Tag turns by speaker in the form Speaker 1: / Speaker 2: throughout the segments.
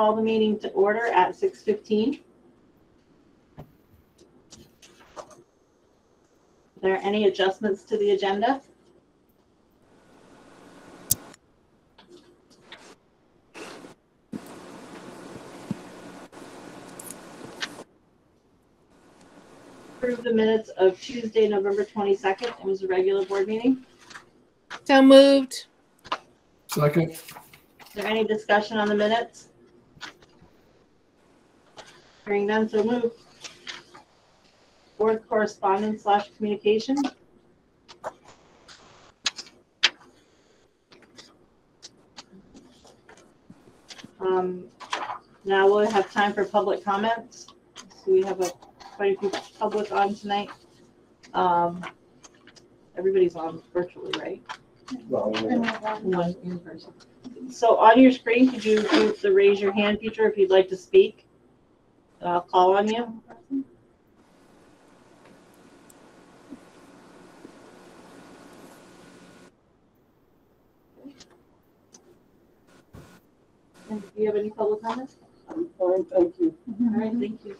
Speaker 1: Call the meeting to order at six fifteen. Are there any adjustments to the agenda? Approve the minutes of Tuesday, November twenty-second. It was a regular board meeting.
Speaker 2: So moved.
Speaker 3: Second,
Speaker 1: Is there any discussion on the minutes? Hearing none, so move. Board correspondence slash communication. Um, now we'll have time for public comments. So we have a, quite a few public on tonight. Um, everybody's on virtually, right?
Speaker 3: well,
Speaker 1: One in person. So on your screen, could you do the raise your hand feature if you'd like to speak? And I'll call on you. And do you have any public comments?
Speaker 3: I'm fine, thank you.
Speaker 1: All right, thank you.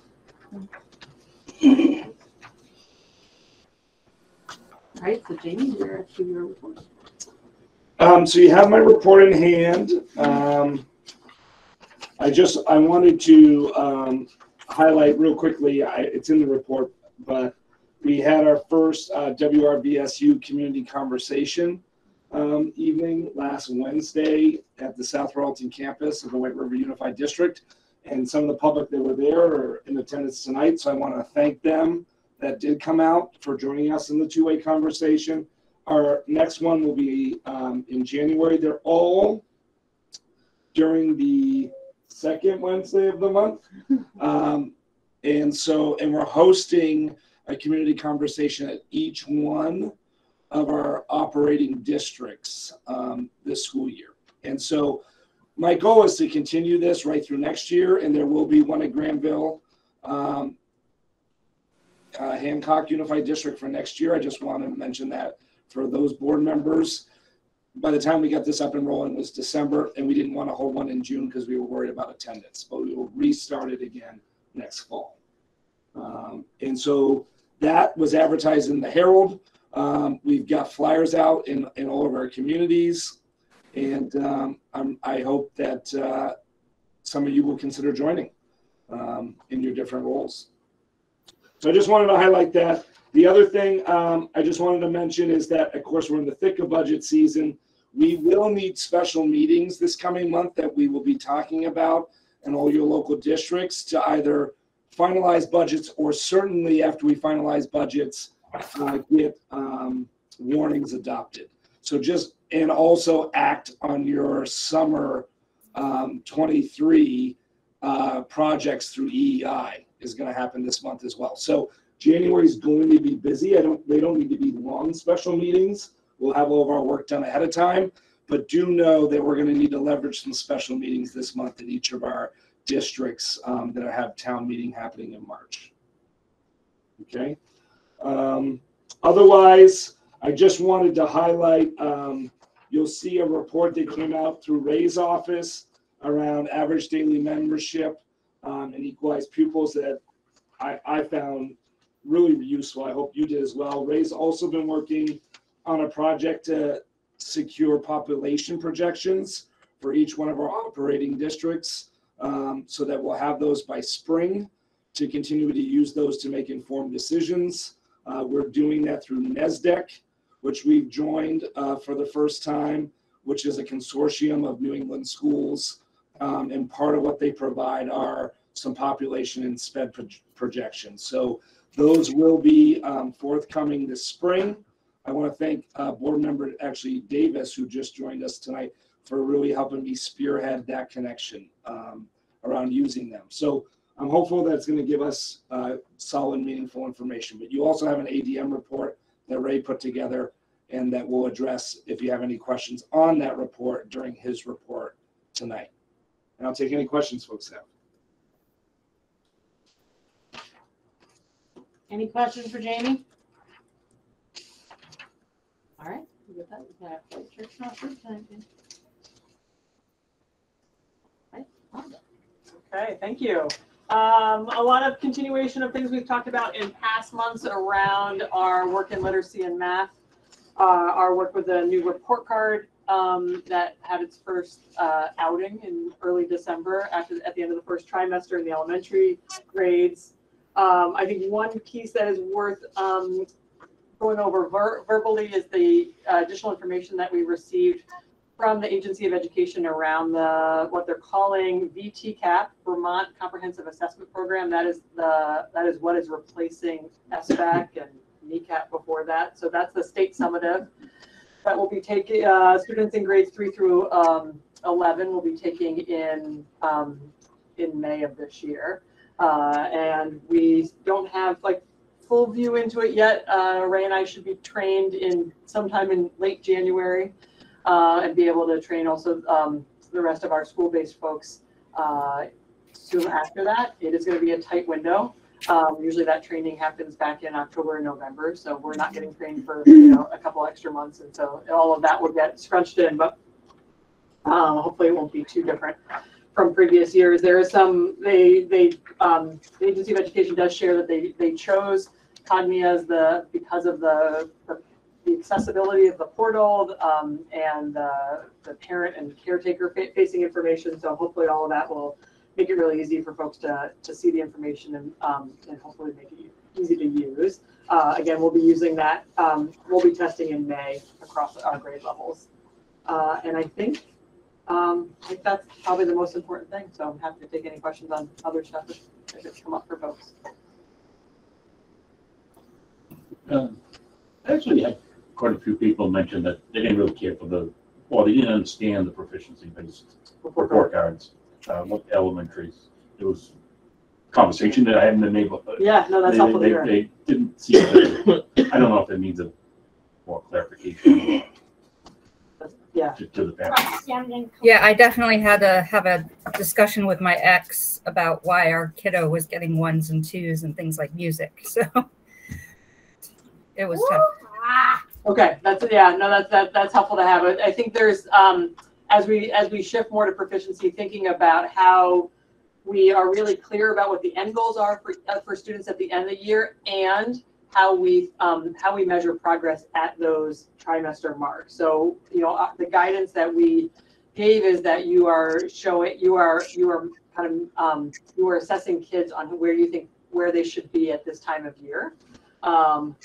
Speaker 1: All right, so Jamie, you're, to your report.
Speaker 3: Um, so you have my report in hand. Um, I just, I wanted to, um, highlight real quickly, I, it's in the report, but we had our first, uh, WRVSU community conversation, um, evening last Wednesday at the South Royalton campus of the White River Unified District. And some of the public that were there are in attendance tonight, so I want to thank them that did come out for joining us in the two-way conversation. Our next one will be um, in January. They're all during the second Wednesday of the month. Um, and so, and we're hosting a community conversation at each one of our operating districts um, this school year. And so, my goal is to continue this right through next year, and there will be one at Granville. Um, uh, Hancock Unified District for next year. I just want to mention that for those board members. By the time we got this up and rolling was December, and we didn't want to hold one in June because we were worried about attendance, but we will restart it again next fall. Um, and so that was advertised in the Herald. Um, we've got flyers out in, in all of our communities. And um, I hope that uh, some of you will consider joining um, in your different roles. So I just wanted to highlight that. The other thing um, I just wanted to mention is that, of course, we're in the thick of budget season. We will need special meetings this coming month that we will be talking about in all your local districts to either finalize budgets or certainly after we finalize budgets, uh, get um, warnings adopted. So just, and also act on your summer um, 23 uh, projects through EEI is going to happen this month as well. So January is going to be busy. I don't, they don't need to be long special meetings. We'll have all of our work done ahead of time, but do know that we're going to need to leverage some special meetings this month in each of our districts um, that have town meeting happening in March. Okay. Um, otherwise, I just wanted to highlight, um, you'll see a report that came out through Ray's office around average daily membership um, and equalized pupils that I, I found really useful. I hope you did as well. Ray's also been working on a project to secure population projections for each one of our operating districts um, so that we'll have those by spring to continue to use those to make informed decisions. Uh, we're doing that through NESDEC, which we've joined uh, for the first time, which is a consortium of New England schools. Um, and part of what they provide are some population and sped proj- projections. So those will be um, forthcoming this spring. I want to thank uh, board member, actually Davis, who just joined us tonight, for really helping me spearhead that connection um, around using them. So I'm hopeful that it's going to give us uh, solid, meaningful information. But you also have an ADM report that Ray put together and that we'll address if you have any questions on that report during his report tonight. And I'll take any questions folks have.
Speaker 1: Any questions for Jamie? All right, we got that, we got church not church tonight, then. Right, awesome.
Speaker 4: Okay, thank you. Um, a lot of continuation of things we've talked about in past months around our work in literacy and math. Uh, our work with the new report card, um, that had its first, uh, outing in early December after, at the end of the first trimester in the elementary grades. Um, I think one piece that is worth, um, going over ver- verbally is the uh, additional information that we received from the Agency of Education around the, what they're calling VTCAP, Vermont Comprehensive Assessment Program. That is the, that is what is replacing SBAC and NECAP before that. So that's the state summative that will be taking, uh, students in grades three through, um, 11 will be taking in, um, in May of this year. Uh, and we don't have like full view into it yet. Uh, Ray and I should be trained in sometime in late January uh, and be able to train also um, the rest of our school-based folks uh, soon after that. It is going to be a tight window. Um, usually that training happens back in October and November, so we're not getting trained for you know a couple extra months, and so all of that will get scrunched in. But uh, hopefully it won't be too different from previous years. There is some they they um, the Agency of Education does share that they they chose Cognia as the because of the, the the accessibility of the portal um, and the parent and caretaker fa- facing information. So hopefully all of that will make it really easy for folks to, to see the information and, um, and hopefully make it easy to use. Uh, again, we'll be using that. Um, we'll be testing in May across our grade levels. Uh, and I think, um, I think that's probably the most important thing. So I'm happy to take any questions on other stuff if if it's come up for folks.
Speaker 5: Um, Actually, had quite a few people mention that they didn't really care for the, or they didn't understand the proficiency-based report cards, uh, what elementaries. It was conversation that I had in the neighborhood.
Speaker 4: Yeah, no, that's
Speaker 5: They-
Speaker 4: helpful to
Speaker 5: they-
Speaker 4: hear.
Speaker 5: They didn't see, it. I don't know if that needs a more clarification
Speaker 4: Yeah.
Speaker 5: to, to the parents.
Speaker 6: Yeah, I definitely had to have a discussion with my ex about why our kiddo was getting ones and twos and things like music. So it was tough.
Speaker 4: Okay, that's, yeah, no, that's, that, that's helpful to have. I I think there's, um, as we, as we shift more to proficiency, thinking about how we are really clear about what the end goals are for, uh, for students at the end of the year and how we, um, how we measure progress at those trimester marks. So, you know, uh, the guidance that we gave is that you are showing, you are, you are kind of, um, you are assessing kids on where you think, where they should be at this time of year. Um,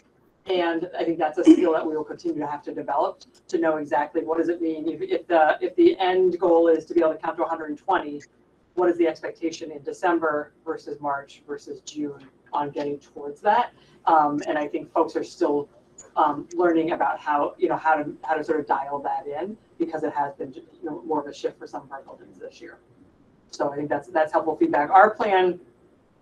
Speaker 4: and I think that's a skill that we will continue to have to develop to know exactly what does it mean if, if the if the end goal is to be able to count to 120, what is the expectation in December versus March versus June on getting towards that? Um, and I think folks are still um, learning about how you know how to how to sort of dial that in because it has been you know more of a shift for some of our buildings this year. So I think that's that's helpful feedback. Our plan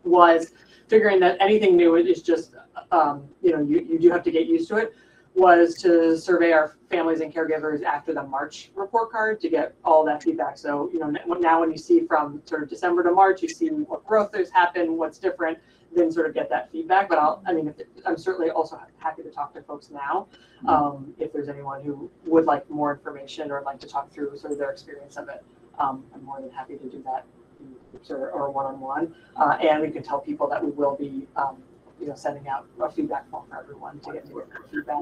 Speaker 4: was figuring that anything new is just, um, you know, you, you do have to get used to it, was to survey our families and caregivers after the March report card to get all that feedback. So, you know, now when you see from sort of December to March, you see what growth has happened, what's different, then sort of get that feedback. But I'll, I mean, if, I'm certainly also happy to talk to folks now. Um, if there's anyone who would like more information or like to talk through sort of their experience of it, um, I'm more than happy to do that groups or, or one-on-one. Uh, and we can tell people that we will be, um, you know, sending out a feedback form for everyone to get more feedback.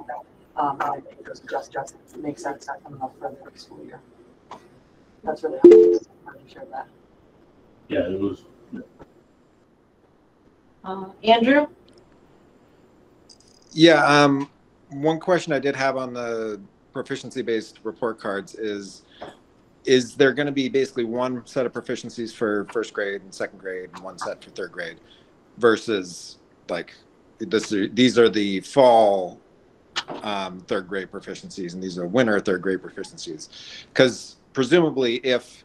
Speaker 4: Um, and I think those just, just make sense coming up for the next school year. That's really helpful. Glad you shared that.
Speaker 5: Yeah, it was,
Speaker 1: Uh, Andrew?
Speaker 7: Yeah, um, one question I did have on the proficiency-based report cards is, is there going to be basically one set of proficiencies for first grade and second grade and one set for third grade versus like this, these are the fall um, third grade proficiencies and these are winter third grade proficiencies? Because presumably if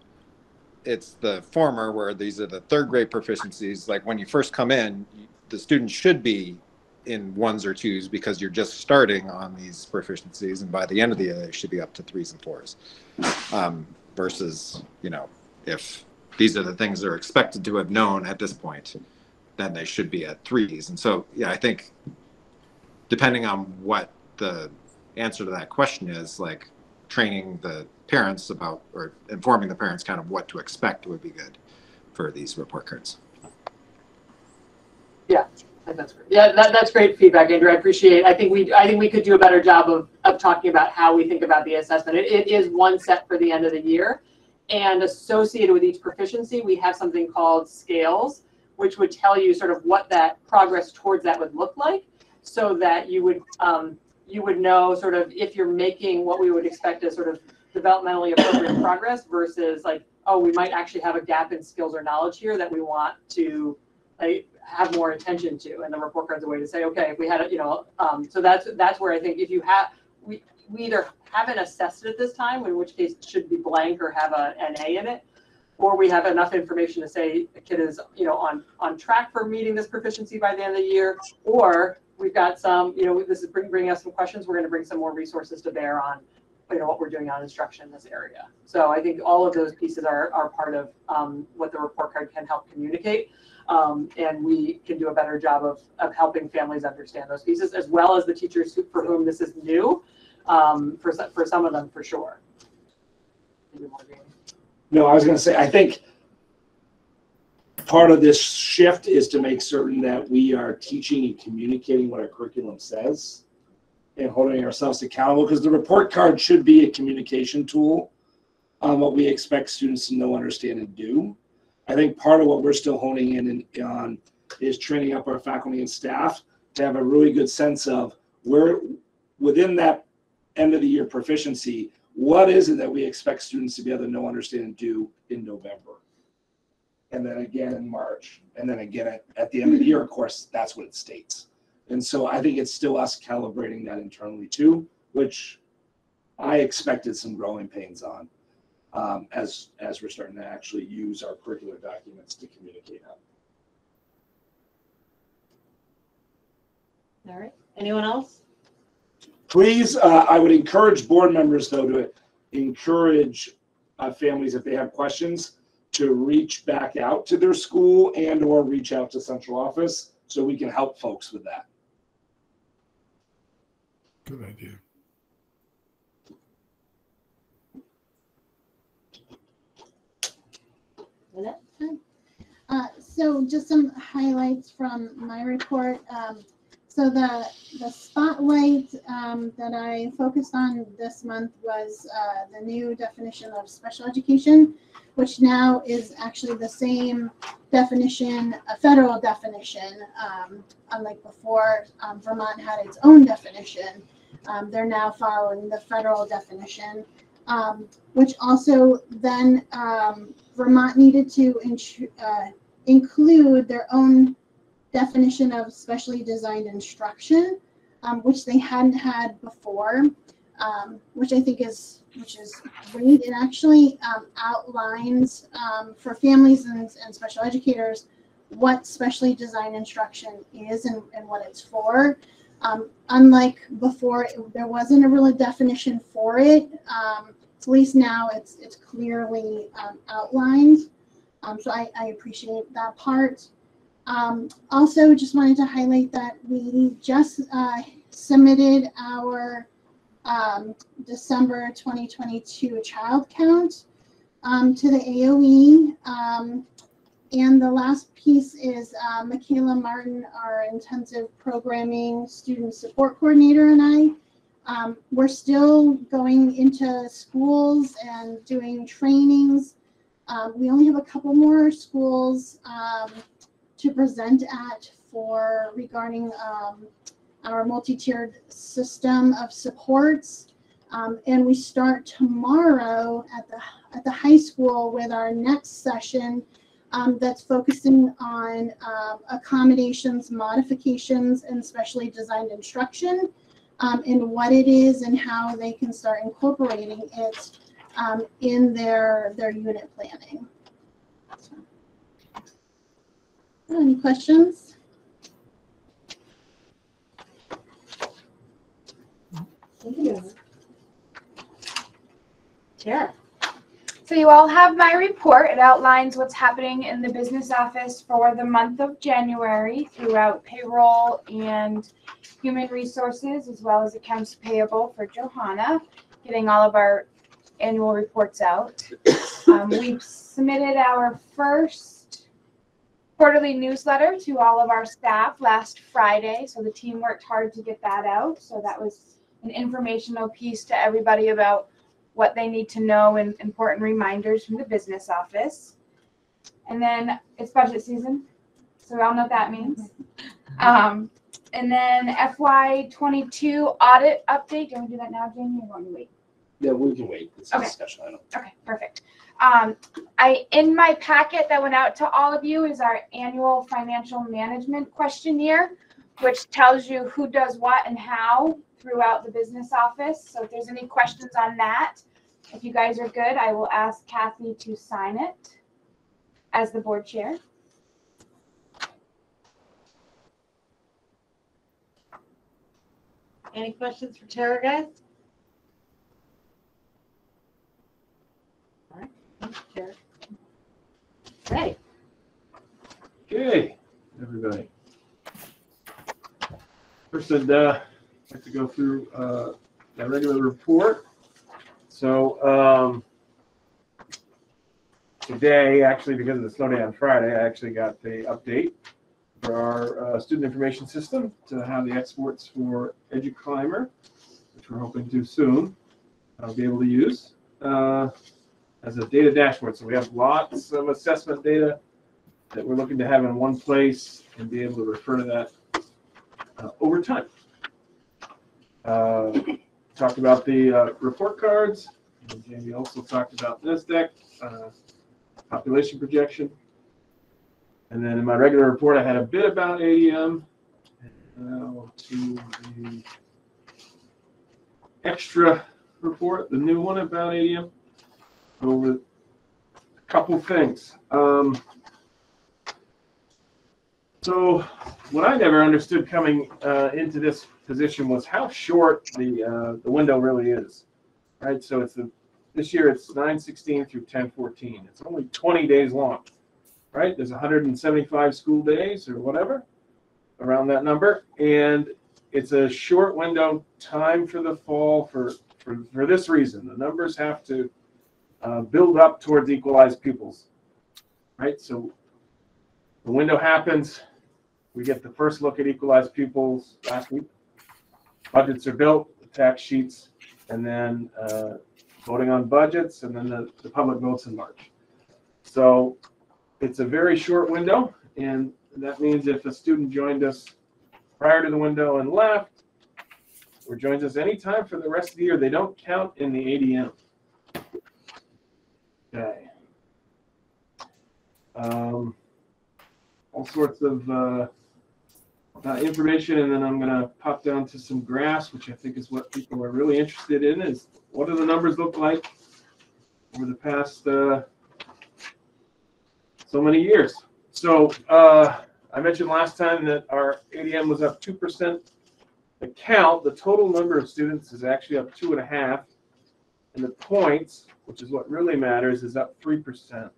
Speaker 7: it's the former where these are the third grade proficiencies, like when you first come in, the student should be in ones or twos because you're just starting on these proficiencies and by the end of the year they should be up to threes and fours um, versus you know if these are the things they're expected to have known at this point then they should be at threes and so yeah i think depending on what the answer to that question is like training the parents about or informing the parents kind of what to expect would be good for these report cards.
Speaker 4: Think That's great. Yeah, that, that's great feedback, Andrew. I appreciate. I think we, I think we could do a better job of, of talking about how we think about the assessment. It, it is one set for the end of the year. And associated with each proficiency, we have something called scales, which would tell you sort of what that progress towards that would look like. So that you would, um, you would know sort of if you're making what we would expect as sort of developmentally appropriate progress versus like, oh, we might actually have a gap in skills or knowledge here that we want to like have more attention to. And the report card's a way to say, okay, if we had, a you know, um, so that's, that's where I think if you have, we, we either haven't assessed it at this time, in which case it should be blank or have a, an A in it. Or we have enough information to say the kid is, you know, on, on track for meeting this proficiency by the end of the year. Or we've got some, you know, this is bring- bringing us some questions. We're gonna bring some more resources to bear on, you know, what we're doing on instruction in this area. So I think all of those pieces are, are part of, um, what the report card can help communicate. Um, and we can do a better job of, of helping families understand those pieces, as well as the teachers who, for whom this is new, um, for, some- for some of them, for sure.
Speaker 3: No, I was gonna say, I think part of this shift is to make certain that we are teaching and communicating what our curriculum says and holding ourselves accountable, because the report card should be a communication tool on what we expect students to know, understand, and do. I think part of what we're still honing in on is training up our faculty and staff to have a really good sense of where, within that end of the year proficiency, what is it that we expect students to be able to know, understand, and do in November? And then again in March, and then again at, at the end of the year, of course, that's what it states. And so I think it's still us calibrating that internally too, which I expected some growing pains on um, as, as we're starting to actually use our curricular documents to communicate out.
Speaker 1: All right. Anyone else?
Speaker 3: Please, uh, I would encourage board members though to encourage uh, families if they have questions to reach back out to their school and or reach out to central office so we can help folks with that.
Speaker 8: Good idea.
Speaker 9: Uh, so just some highlights from my report. Um, so the, the spotlight, um, that I focused on this month was, uh, the new definition of special education, which now is actually the same definition, a federal definition. Um, unlike before, um, Vermont had its own definition. Um, they're now following the federal definition. Um, which also then, um, Vermont needed to uh, include their own definition of specially designed instruction, um, which they hadn't had before, um, which I think is which is great. It actually um, outlines um, for families and, and special educators what specially designed instruction is and, and what it's for. Um, unlike before, it, there wasn't a real definition for it. At least now it's it's clearly um, outlined. Um, so I, I appreciate that part. Um, also, just wanted to highlight that we just uh, submitted our um, December 2022 child count um, to the AOE. Um, and the last piece is uh, Michaela Martin, our intensive programming student support coordinator, and I. Um, we're still going into schools and doing trainings. Um, we only have a couple more schools um, to present at for regarding um, our multi-tiered system of supports. Um, and we start tomorrow at the at the high school with our next session um, that's focusing on accommodations, modifications, and specially designed instruction um, and what it is and how they can start incorporating it um, in their their unit planning. So. Any questions?
Speaker 1: Thank you.
Speaker 10: So you all have my report. It outlines what's happening in the business office for the month of January throughout payroll and human resources, as well as accounts payable for Johanna, getting all of our annual reports out. Um, we've submitted our first quarterly newsletter to all of our staff last Friday. So the team worked hard to get that out. So that was an informational piece to everybody about what they need to know and important reminders from the business office. And then it's budget season. So we all know what that means. Um, and then FY twenty-two audit update. Do you want to do that now, Jamie, or want to wait?
Speaker 3: Yeah, we can wait. It's a
Speaker 10: Okay.
Speaker 3: discussion item.
Speaker 10: Okay, perfect. Um, I, in my packet that went out to all of you is our annual financial management questionnaire, which tells you who does what and how throughout the business office. So if there's any questions on that, if you guys are good, I will ask Kathy to sign it as the board chair.
Speaker 1: Any questions for Tara, guys? All right, Tara. Okay,
Speaker 8: Okay, everybody. First, I'd uh, like to go through uh, regular report. So um, today, actually, because of the snow day on Friday, I actually got the update for our uh, student information system to have the exports for EduClimber, which we're hoping to soon. I'll be able to use uh, as a data dashboard. So we have lots of assessment data that we're looking to have in one place and be able to refer to that uh, over time. Uh, Talked about the uh, report cards. and Jamie also talked about NESDEC, uh, population projection. And then in my regular report, I had a bit about ADM. Now to the extra report, the new one about ADM. Over a couple things. Um, so what I never understood coming uh, into this position was how short the uh, the window really is. Right. So it's the this year it's 916 through 1014. It's only 20 days long. Right. There's 175 school days or whatever around that number, and it's a short window time for the fall for for, for this reason. The numbers have to uh, build up towards equalized pupils. Right. So the window happens. We get the first look at equalized pupils last week. Budgets are built, the tax sheets, and then uh, voting on budgets, and then the, the public votes in March. So it's a very short window, and that means if a student joined us prior to the window and left, or joins us anytime for the rest of the year, they don't count in the ADM. Okay. Um, all sorts of uh, uh, information, and then I'm going to pop down to some graphs, which I think is what people are really interested in. Is what do the numbers look like over the past uh, so many years? So uh, I mentioned last time that our ADM was up two percent. The count, the total number of students, is actually up two and a half, and the points, which is what really matters, is up three percent.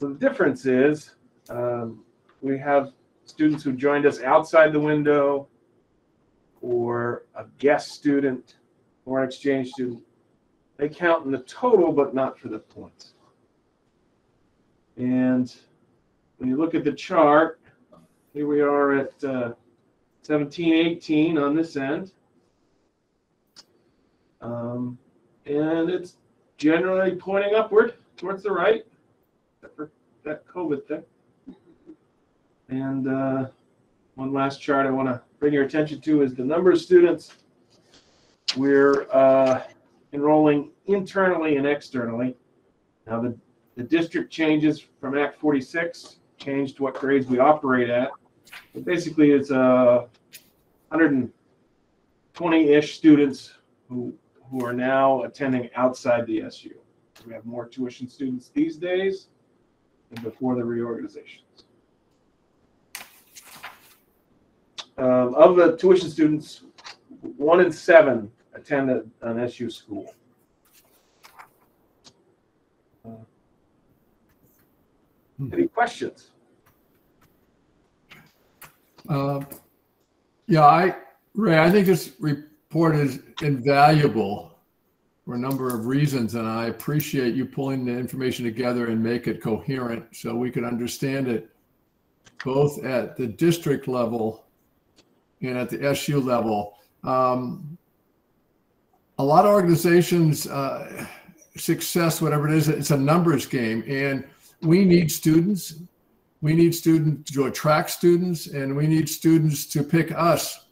Speaker 8: So the difference is um, we have students who joined us outside the window or a guest student or an exchange student. They count in the total, but not for the points. And when you look at the chart, here we are at uh, 17, 18 on this end. Um, and it's generally pointing upward towards the right, except for that COVID thing. And uh, one last chart I want to bring your attention to is the number of students we're uh, enrolling internally and externally. Now, the, the district changes from Act 46, changed what grades we operate at. But basically, it's uh, 120-ish students who, who are now attending outside the SU. We have more tuition students these days than before the reorganizations. Um, of the tuition students, one in seven attend a- an SU school. Any questions?
Speaker 11: Uh, Yeah, I, Ray, I think this report is invaluable for a number of reasons, and I appreciate you pulling the information together and make it coherent so we could understand it both at the district level and at the SU level. Um, a lot of organizations, uh, success, whatever it is, it's a numbers game, and we need students. We need students to attract students, and we need students to pick us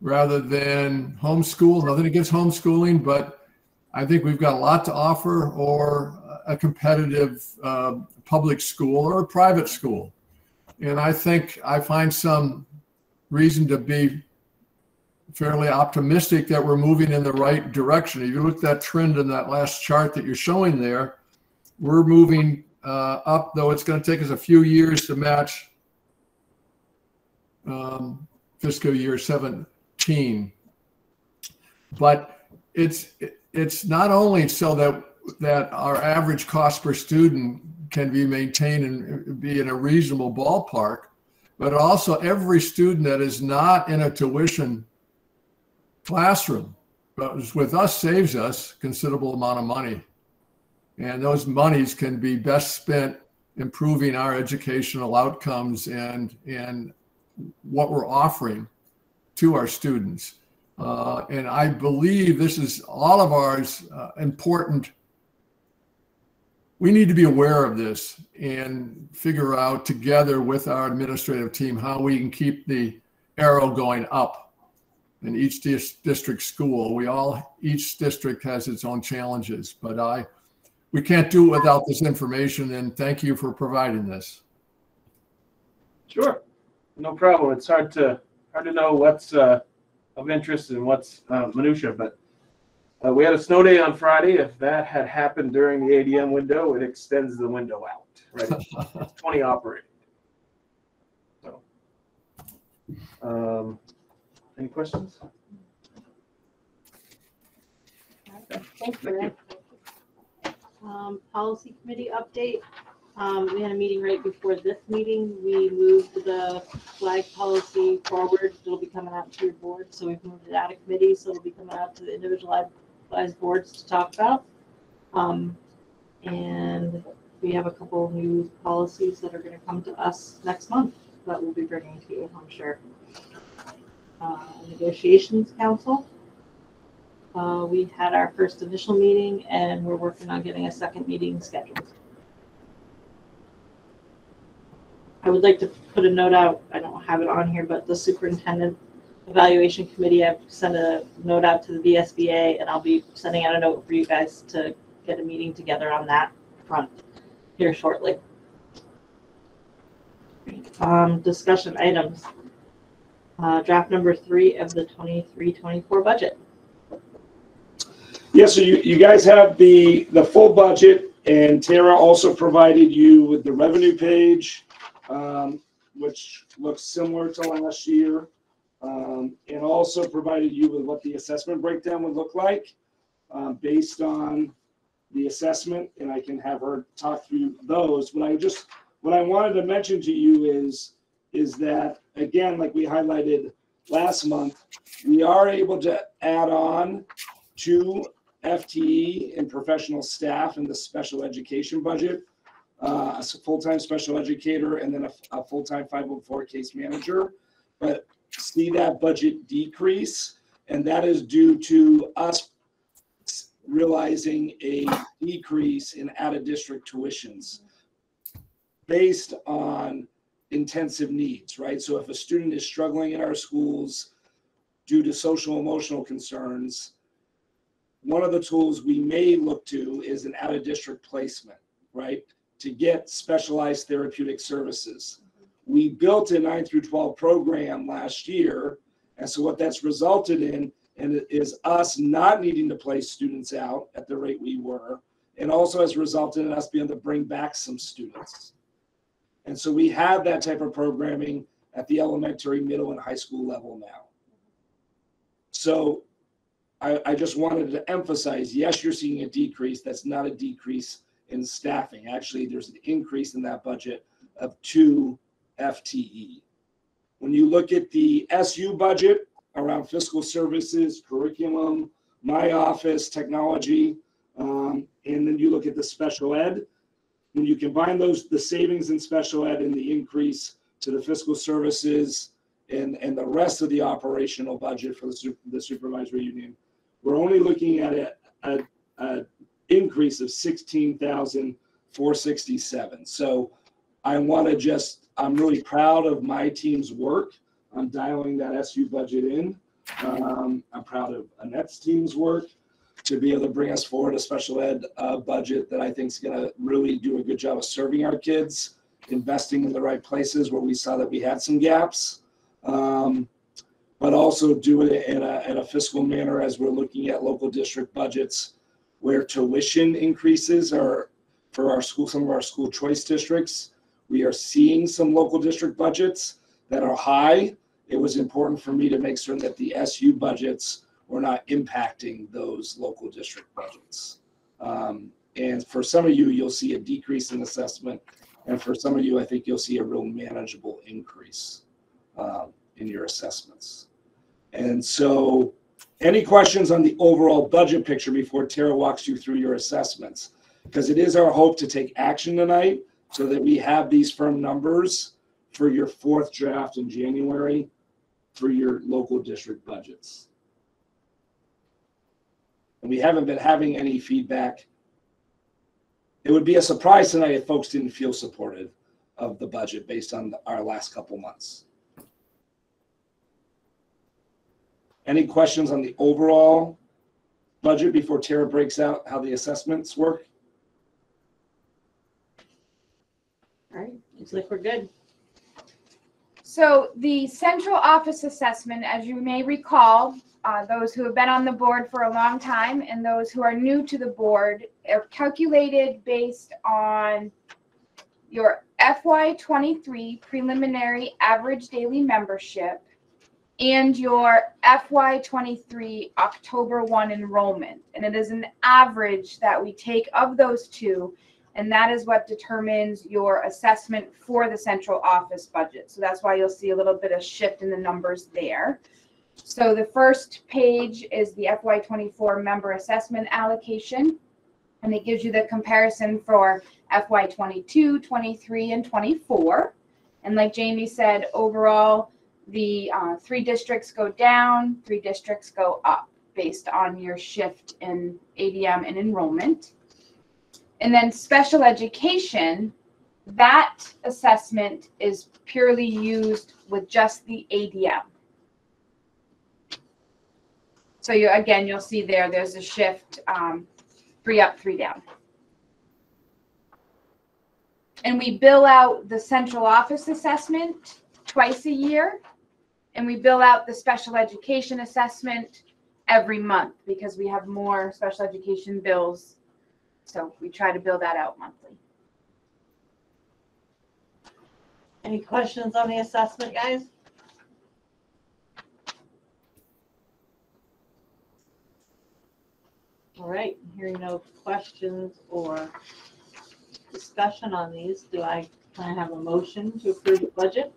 Speaker 11: rather than homeschool. Nothing against homeschooling, but I think we've got a lot to offer, or a competitive uh, public school or a private school. And I think I find some reason to be fairly optimistic that we're moving in the right direction. If you look at that trend in that last chart that you're showing there, we're moving uh, up, though it's going to take us a few years to match um, fiscal year 17. But it's it's not only so that that our average cost per student can be maintained and be in a reasonable ballpark, but also every student that is not in a tuition classroom, but with us saves us considerable amount of money. And those monies can be best spent improving our educational outcomes and, and what we're offering to our students. Uh, and I believe this is all of ours uh, important. We need to be aware of this and figure out together with our administrative team how we can keep the arrow going up in each dis- district school. We all, each district has its own challenges, but I, we can't do it without this information. And thank you for providing this.
Speaker 8: Sure, no problem. It's hard to, hard to know what's, uh, of interest and what's, uh, minutia, but uh, we had a snow day on Friday. If that had happened during the ADM window, it extends the window out, right? It's Twenty operating. So, um, any questions?
Speaker 1: Thank you. Um, policy committee update. Um, we had a meeting right before this meeting. We moved the flag policy forward. It'll be coming out to your board, so we've moved it out of committee, so it'll be coming out to the individualized boards to talk about. Um, and we have a couple new policies that are gonna come to us next month that we'll be bringing to you, I'm sure. Uh, negotiations council. Uh, we had our first initial meeting and we're working on getting a second meeting scheduled. I would like to put a note out, I don't have it on here, but the superintendent evaluation committee, I've sent a note out to the VSBA and I'll be sending out a note for you guys to get a meeting together on that front here shortly. Um, discussion items. Uh, draft number three of the 23-24 budget.
Speaker 3: Yeah, so you, you guys have the, the full budget and Tara also provided you with the revenue page, um, which looks similar to last year. Um, and also provided you with what the assessment breakdown would look like, uh, based on the assessment, and I can have her talk through those. But I just, what I wanted to mention to you is, is that, again, like we highlighted last month, we are able to add on two FTE and professional staff in the special education budget. Uh, a full-time special educator and then a, a full-time 504 case manager. But see that budget decrease, and that is due to us realizing a decrease in out-of-district tuitions based on intensive needs, right? So if a student is struggling in our schools due to social emotional concerns, one of the tools we may look to is an out-of-district placement, right? To get specialized therapeutic services. We built a nine through 12 program last year. And so what that's resulted in and is us not needing to place students out at the rate we were. And also has resulted in us being able to bring back some students. And so we have that type of programming at the elementary, middle, and high school level now. So I, I just wanted to emphasize, yes, you're seeing a decrease. That's not a decrease in staffing. Actually, there's an increase in that budget of two FTE. When you look at the SU budget around fiscal services, curriculum, my office, technology, um, and then you look at the special ed, when you combine those, the savings in special ed and the increase to the fiscal services and, and the rest of the operational budget for the the supervisory union, we're only looking at a, increase of sixteen thousand four sixty-seven. So I want to just, I'm really proud of my team's work on dialing that SU budget in. Um, I'm proud of Annette's team's work to be able to bring us forward a special ed uh, budget that I think is going to really do a good job of serving our kids, investing in the right places where we saw that we had some gaps, um, but also do it in a, in a fiscal manner as we're looking at local district budgets where tuition increases are for our school, some of our school choice districts. We are seeing some local district budgets that are high. It was important for me to make sure that the SU budgets were not impacting those local district budgets. Um, and for some of you, you'll see a decrease in assessment. And for some of you, I think you'll see a real manageable increase um, in your assessments. And so, any questions on the overall budget picture before Tara walks you through your assessments? Because it is our hope to take action tonight so that we have these firm numbers for your fourth draft in January for your local district budgets. And we haven't been having any feedback. It would be a surprise tonight if folks didn't feel supportive of the budget based on our last couple months. Any questions on the overall budget before Tara breaks out how the assessments work?
Speaker 1: All right, looks like we're good.
Speaker 10: So the central office assessment, as you may recall, uh, those who have been on the board for a long time and those who are new to the board are calculated based on your FY23 preliminary average daily membership and your FY23 October 1 enrollment. And it is an average that we take of those two and that is what determines your assessment for the central office budget. So that's why you'll see a little bit of shift in the numbers there. So the first page is the FY24 member assessment allocation. And it gives you the comparison for FY22, 23, and 24. And like Jamie said, overall, the uh, three districts go down, three districts go up based on your shift in ADM and enrollment. And then special education, that assessment is purely used with just the ADM. So you, again, you'll see there, there's a shift, um, three up, three down. And we bill out the central office assessment twice a year. And we bill out the special education assessment every month because we have more special education bills so we try to bill that out monthly.
Speaker 1: Any questions on the assessment, guys? All right, hearing no questions or discussion on these, do I, can I have a motion to approve the budget?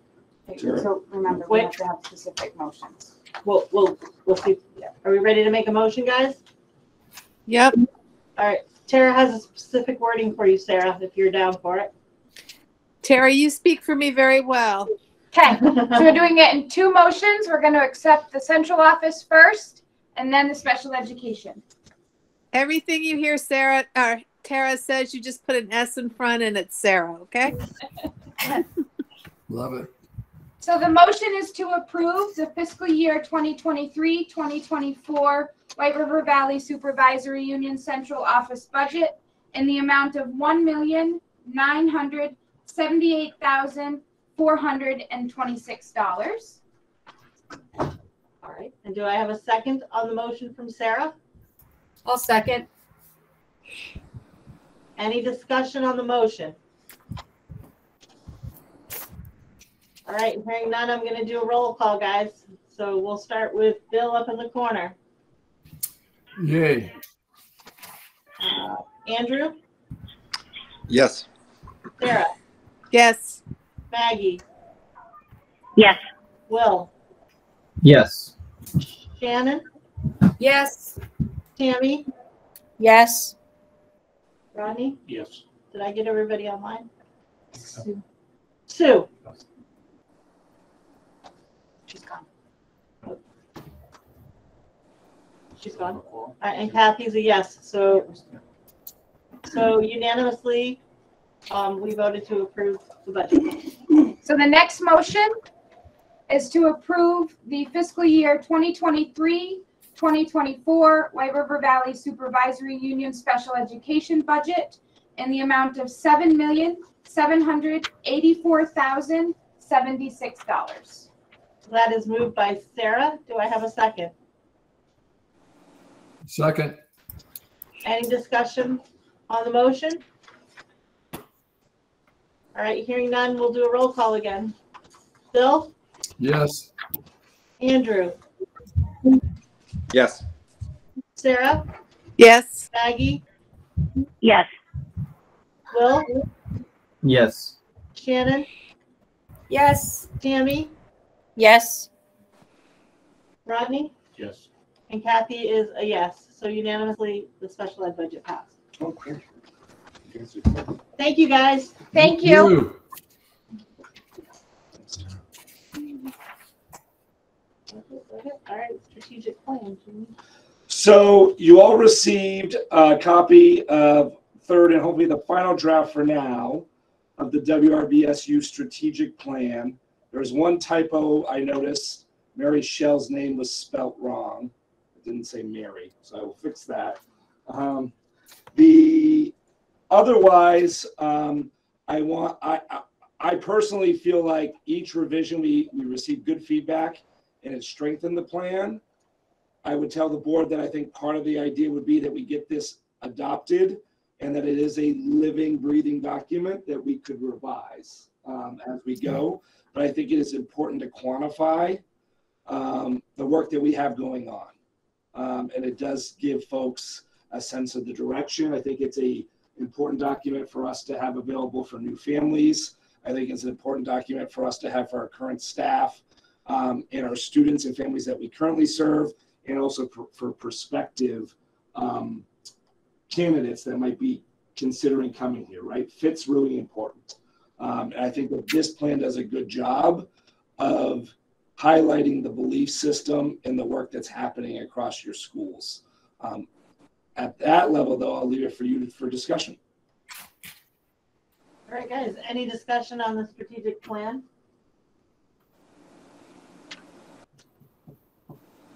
Speaker 3: Sure.
Speaker 10: So remember, we have to have specific motions.
Speaker 1: We'll, we'll, we'll see. Are we ready to make a motion, guys?
Speaker 2: Yep.
Speaker 1: All right, Tara has a specific wording for you, Sarah, if you're down for it.
Speaker 2: Tara, you speak for me very well.
Speaker 10: Okay, so we're doing it in two motions. We're going to accept the central office first and then the special education.
Speaker 2: Everything you hear Sarah or Tara says, you just put an S in front and it's Sarah, okay?
Speaker 11: Love it.
Speaker 10: So the motion is to approve the fiscal year 2023, 2024 White River Valley Supervisory Union Central Office budget in the amount of one million nine hundred seventy-eight thousand four hundred and twenty-six dollars.
Speaker 1: All right, and do I have a second on the motion from Sarah?
Speaker 6: I'll second.
Speaker 1: Any discussion on the motion? All right, hearing none, I'm gonna do a roll call, guys. So we'll start with Bill up in the corner.
Speaker 11: Yay.
Speaker 1: Uh, Andrew,
Speaker 7: Yes.
Speaker 1: Sarah,
Speaker 2: Yes.
Speaker 1: Maggie,
Speaker 12: Yes.
Speaker 1: Will,
Speaker 12: Yes.
Speaker 1: Shannon,
Speaker 6: Yes.
Speaker 1: Tammy,
Speaker 6: Yes.
Speaker 1: Rodney,
Speaker 5: Yes.
Speaker 1: Did I get everybody online? Sue. Sue? She's gone. She's gone. All right, And Kathy's a yes, so, so unanimously, um, we voted to approve the budget.
Speaker 10: So the next motion is to approve the fiscal year 2023, 2024 White River Valley Supervisory Union Special Education budget in the amount of seven million, seven hundred eighty-four thousand, seventy-six dollars.
Speaker 1: That is moved by Sarah. Do I have a second?
Speaker 11: Second,
Speaker 1: Any discussion on the motion? All right, hearing none, we'll do a roll call again. Bill?
Speaker 11: yes.
Speaker 1: Andrew?
Speaker 7: Yes.
Speaker 1: Sarah?
Speaker 2: Yes.
Speaker 1: Maggie?
Speaker 12: Yes.
Speaker 1: Will?
Speaker 12: Yes.
Speaker 1: Shannon?
Speaker 10: Yes.
Speaker 1: Tammy?
Speaker 6: Yes.
Speaker 1: Rodney?
Speaker 5: Yes.
Speaker 1: And Kathy is a yes. So unanimously, the special ed budget passed.
Speaker 3: Okay.
Speaker 1: Thank you, guys.
Speaker 10: Thank you.
Speaker 1: All right, strategic plan. Jimmy.
Speaker 3: So you all received a copy of third and hopefully the final draft for now of the WRVSU strategic plan. There's one typo I noticed. Mary Shell's name was spelt wrong. Didn't say Mary, so I will fix that. Um, the otherwise, um, I want I, I I personally feel like each revision we we received good feedback and it strengthened the plan. I would tell the board that I think part of the idea would be that we get this adopted and that it is a living, breathing document that we could revise um, as we go. But I think it is important to quantify um, the work that we have going on. Um, and it does give folks a sense of the direction. I think it's a important document for us to have available for new families. I think it's an important document for us to have for our current staff um, and our students and families that we currently serve and also for, for prospective um, candidates that might be considering coming here, right? Fit's really important. Um, and I think that this plan does a good job of highlighting the belief system and the work that's happening across your schools. Um, at that level, though, I'll leave it for you to, for discussion.
Speaker 1: All right, guys, any discussion on the strategic plan?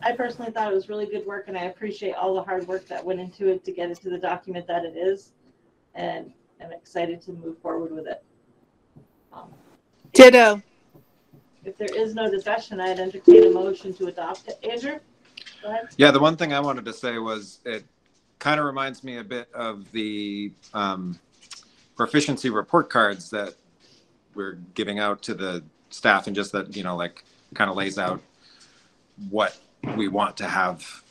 Speaker 1: I personally thought it was really good work and I appreciate all the hard work that went into it to get it to the document that it is. And I'm excited to move forward with it. Um,
Speaker 2: Ditto.
Speaker 1: If there is no discussion, I'd entertain a motion to adopt it. Andrew? Go ahead.
Speaker 7: Yeah, the one thing I wanted to say was it kind of reminds me a bit of the um, proficiency report cards that we're giving out to the staff, and just that you know, like, kind of lays out what we want to have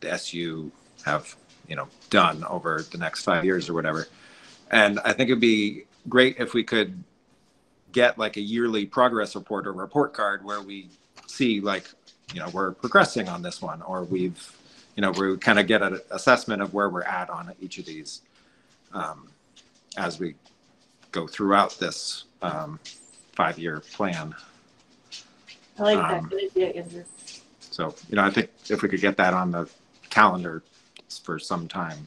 Speaker 7: the SU have you know done over the next five years or whatever. And I think it'd be great if we could get like a yearly progress report or report card where we see like you know we're progressing on this one or we've you know we kind of get an assessment of where we're at on each of these um, as we go throughout this um, five-year plan
Speaker 1: I like that.
Speaker 7: Um,
Speaker 1: Good idea, Andrew.
Speaker 7: so you know i think if we could get that on the calendar for some time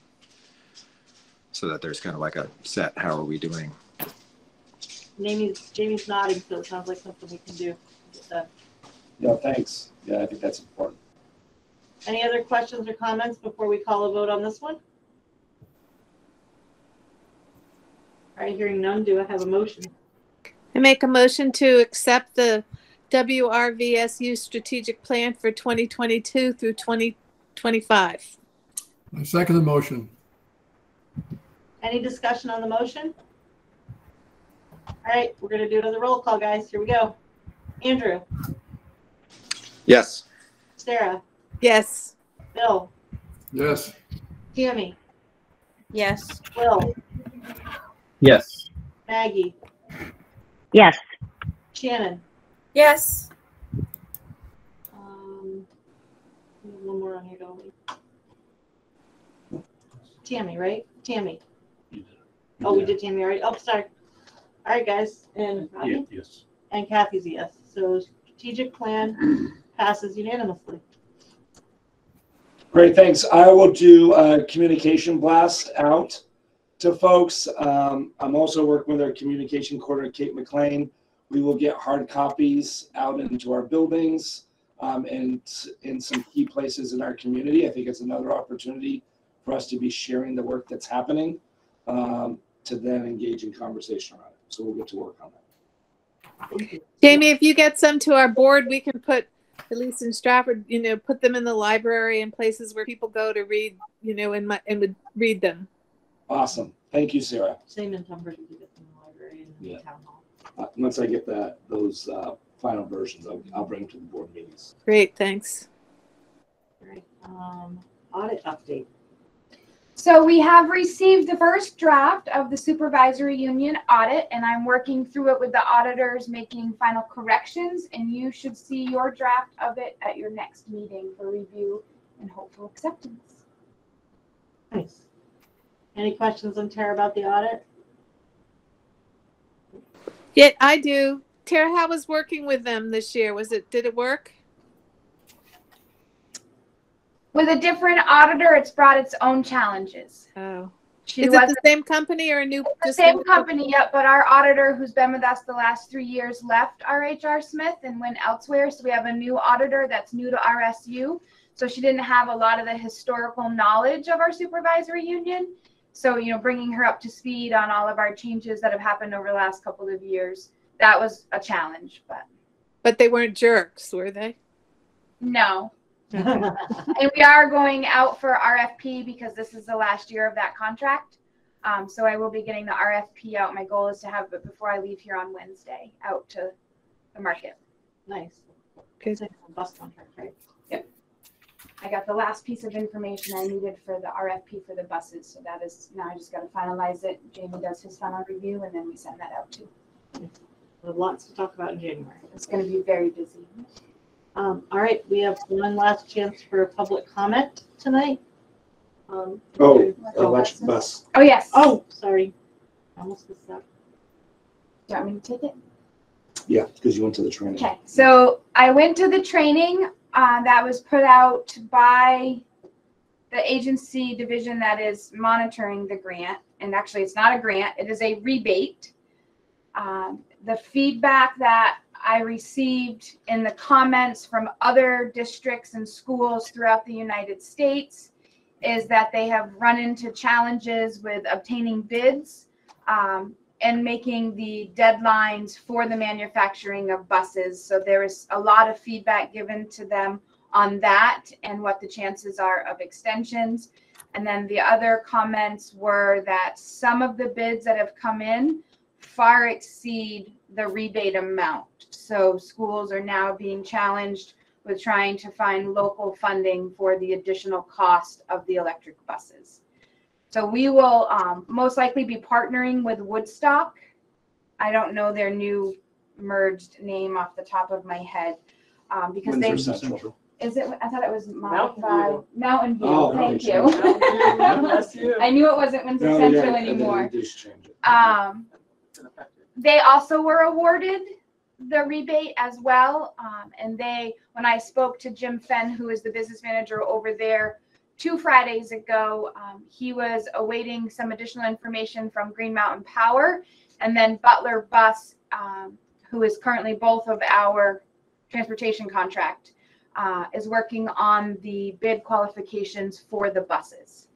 Speaker 7: so that there's kind of like a set how are we doing
Speaker 1: Jamie's, Jamie's nodding, so it sounds like something we can do. Get.
Speaker 3: No, thanks. Yeah, I think that's important.
Speaker 1: Any other questions or comments before we call a vote on this one? All right, hearing none, do I have a motion?
Speaker 2: I make a motion to accept the WRVSU strategic plan for 2022 through 2025.
Speaker 11: I second the motion.
Speaker 1: Any discussion on the motion? All right, we're gonna do another roll call, guys. Here we go. Andrew,
Speaker 7: yes
Speaker 1: Sarah,
Speaker 2: Yes.
Speaker 1: Bill,
Speaker 11: Yes.
Speaker 1: Tammy,
Speaker 6: Yes.
Speaker 1: Will,
Speaker 12: Yes.
Speaker 1: Maggie,
Speaker 12: Yes.
Speaker 1: Shannon.
Speaker 10: Yes.
Speaker 1: Um, we have one more on here, don't we? Tammy, right? Tammy. Oh, we did Tammy already. Oh, sorry. All right, guys. And
Speaker 5: Yeah, yes.
Speaker 1: And Kathy's a yes. So strategic plan passes unanimously.
Speaker 3: Great, thanks. I will do a communication blast out to folks. Um, I'm also working with our communication coordinator, Kate McLean. We will get hard copies out into our buildings um, and in some key places in our community. I think it's another opportunity for us to be sharing the work that's happening um, to then engage in conversation around it. So we'll get to work on that.
Speaker 2: Jamie, if you get some to our board, we can put, at least in Strafford, you know, put them in the library and places where people go to read, you know, and my, and would read them.
Speaker 3: Awesome. Thank you, Sarah.
Speaker 1: Same in Tunbridge, we get them in the library and in
Speaker 3: Yeah.
Speaker 1: the town hall.
Speaker 3: Uh, Once I get that, those uh, final versions, I'll, I'll bring them to the board meetings.
Speaker 2: Great, thanks.
Speaker 1: All right. Um, audit update.
Speaker 10: So we have received the first draft of the supervisory union audit and I'm working through it with the auditors, making final corrections. And you should see your draft of it at your next meeting for review and hopeful acceptance.
Speaker 1: Nice. Any questions on Tara about the audit?
Speaker 2: Yeah, I do. Tara, how was working with them this year? Was it, did it work?
Speaker 10: With a different auditor, it's brought its own challenges.
Speaker 2: Oh.
Speaker 10: She
Speaker 2: Is it the same company or a new?
Speaker 10: the same
Speaker 2: new-
Speaker 10: company yet, but our auditor who's been with us the last three years left RHR Smith and went elsewhere. So we have a new auditor that's new to RSU. So she didn't have a lot of the historical knowledge of our supervisory union. So, you know, bringing her up to speed on all of our changes that have happened over the last couple of years, that was a challenge, but
Speaker 2: But they weren't jerks, were they?
Speaker 10: no. And we are going out for RFP because this is the last year of that contract. Um, so I will be getting the RFP out. My goal is to have it before I leave here on Wednesday out to the market.
Speaker 1: Nice.
Speaker 2: Good.
Speaker 1: It's like a bus contract, right? Yep.
Speaker 10: I got the last piece of information I needed for the RFP for the buses. So that is, now I just got to finalize it. Jamie does his final review and then we send that out too.
Speaker 1: We have lots to talk about in January.
Speaker 10: It's going to be very busy.
Speaker 1: Um, all right, we have one last chance for public comment tonight. Um,
Speaker 3: Oh, electric bus.
Speaker 10: Oh, yes.
Speaker 1: oh, sorry. I Almost missed that.
Speaker 10: Do you want me to take it?
Speaker 3: Yeah, because you went to the training.
Speaker 10: Okay, so I went to the training uh, that was put out by the agency division that is monitoring the grant. And actually, it's not a grant, it is a rebate. Um, the feedback that I received in the comments from other districts and schools throughout the United States is that they have run into challenges with obtaining bids. Um, and making the deadlines for the manufacturing of buses. So there is a lot of feedback given to them on that and what the chances are of extensions. And then the other comments were that some of the bids that have come in far exceed the rebate amount. So schools are now being challenged with trying to find local funding for the additional cost of the electric buses. So we will um, most likely be partnering with Woodstock. I don't know their new merged name off the top of my head. Um, because they,
Speaker 3: Windsor Central.
Speaker 10: is it, I thought it was
Speaker 4: Mountain View.
Speaker 10: Mountain View,
Speaker 3: Oh,
Speaker 10: thank you.
Speaker 3: sure.
Speaker 4: Bless you.
Speaker 10: I knew it wasn't Windsor
Speaker 3: No, yeah,
Speaker 10: Central
Speaker 3: and then
Speaker 10: anymore.
Speaker 3: just changed it.
Speaker 10: Um, they also were awarded the rebate as well. Um, and they, when I spoke to Jim Fenn, who is the business manager over there two Fridays ago, um, he was awaiting some additional information from Green Mountain Power. And then Butler Bus, um, who is currently both of our transportation contract, uh, is working on the bid qualifications for the buses.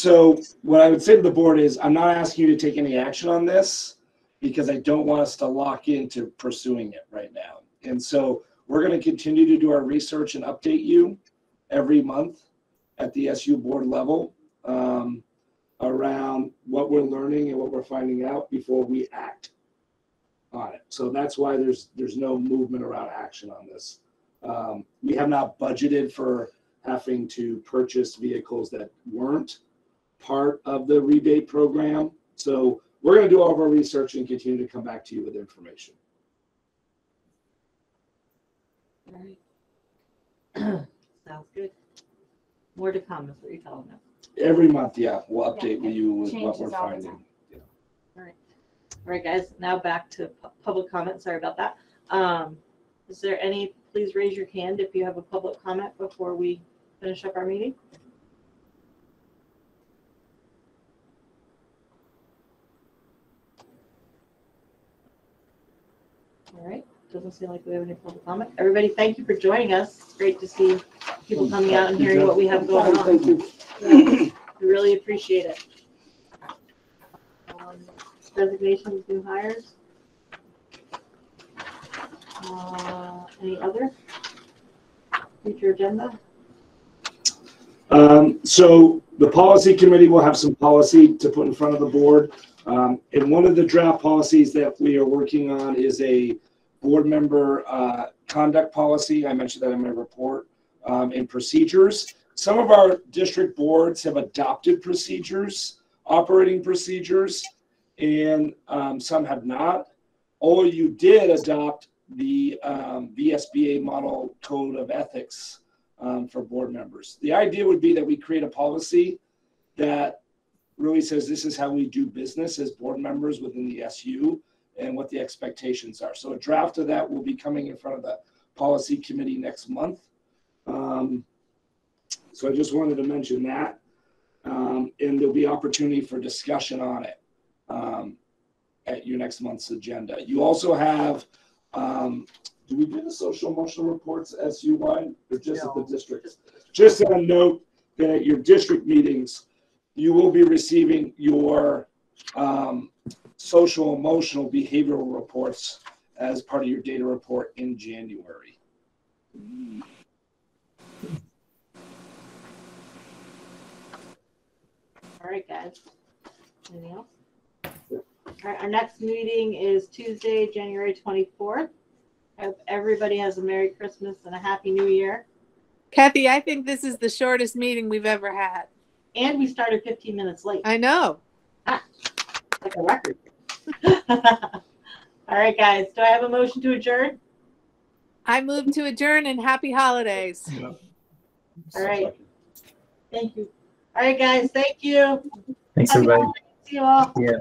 Speaker 3: So what I would say to the board is, I'm not asking you to take any action on this because I don't want us to lock into pursuing it right now. And so we're going to continue to do our research and update you every month at the SU board level um, around what we're learning and what we're finding out before we act on it. So that's why there's there's no movement around action on this. Um, we have not budgeted for having to purchase vehicles that weren't part of the rebate program. So we're going to do all of our research and continue to come back to you with information.
Speaker 1: All right. Sounds good. More to come is what you're telling us.
Speaker 3: Every month, yeah, we'll update you with what we're
Speaker 10: all the
Speaker 3: finding.
Speaker 1: All right, guys, now back to pu- public comment. Sorry about that. Um, is there any, please raise your hand if you have a public comment before we finish up our meeting. All right, doesn't seem like we have any public comment. Everybody, thank you for joining us. It's great to see people coming out and hearing what we have going on.
Speaker 3: Thank you.
Speaker 1: We really appreciate it. Um, Resignations, new hires? Uh, Any other? Future agenda?
Speaker 3: Um, so the policy committee will have some policy to put in front of the board. Um, and one of the draft policies that we are working on is a board member, uh, conduct policy. I mentioned that in my report, um, and procedures. Some of our district boards have adopted procedures, operating procedures, and, um, some have not. Or you did adopt the, um, VSBA model code of ethics, um, for board members. The idea would be that we create a policy that really says this is how we do business as board members within the SU and what the expectations are. So a draft of that will be coming in front of the policy committee next month. Um, so I just wanted to mention that. Um, and there'll be opportunity for discussion on it um, at your next month's agenda. You also have, um, do we do the social emotional reports SU wide or just at the district? Just a note that at your district meetings, you will be receiving your um, social emotional behavioral reports as part of your data report in January.
Speaker 1: All right, guys. Anything else? All right, our next meeting is Tuesday, January twenty-fourth. I Hope everybody has a Merry Christmas and a Happy New Year.
Speaker 2: Kathy, I think this is the shortest meeting we've ever had.
Speaker 1: And we started fifteen minutes late,
Speaker 2: I know.
Speaker 1: Ah, like a record. All right, guys, do I have a motion to adjourn?
Speaker 2: I move to adjourn and happy holidays.
Speaker 11: Yeah.
Speaker 1: All right. Thank you. All right, guys, thank you.
Speaker 12: Thanks,
Speaker 1: Happy
Speaker 12: everybody.
Speaker 1: holidays to you all.
Speaker 12: Yeah.